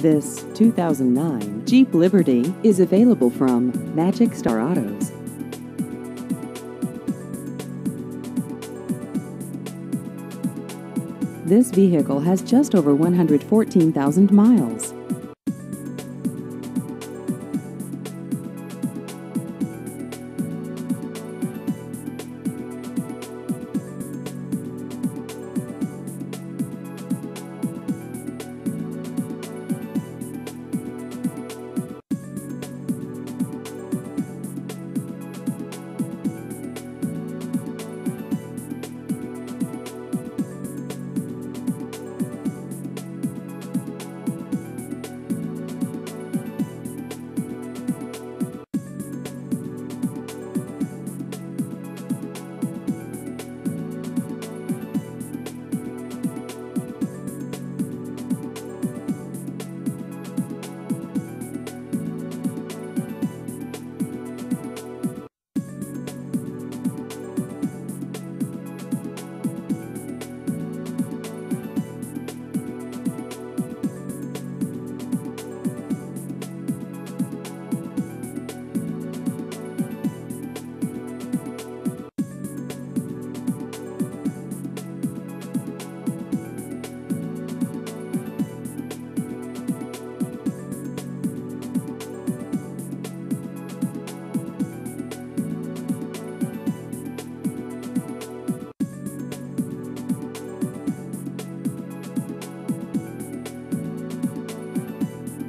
This 2009 Jeep Liberty is available from Magic Star Autos. This vehicle has just over 114,000 miles.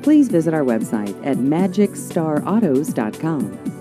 Please visit our website at magicstarautos.com.